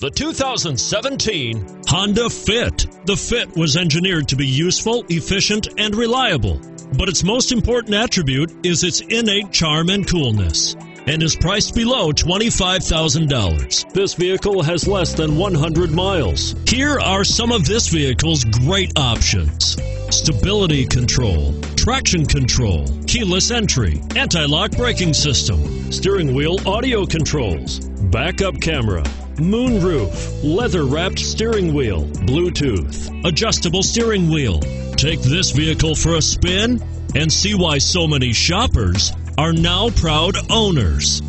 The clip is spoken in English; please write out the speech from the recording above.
The 2017 Honda Fit. The Fit was engineered to be useful, efficient, and reliable. But its most important attribute is its innate charm and coolness and is priced below $25,000. This vehicle has less than 100 miles. Here are some of this vehicle's great options stability control, traction control, keyless entry, anti lock braking system, steering wheel audio controls, backup camera moonroof, leather wrapped steering wheel, Bluetooth, adjustable steering wheel. Take this vehicle for a spin and see why so many shoppers are now proud owners.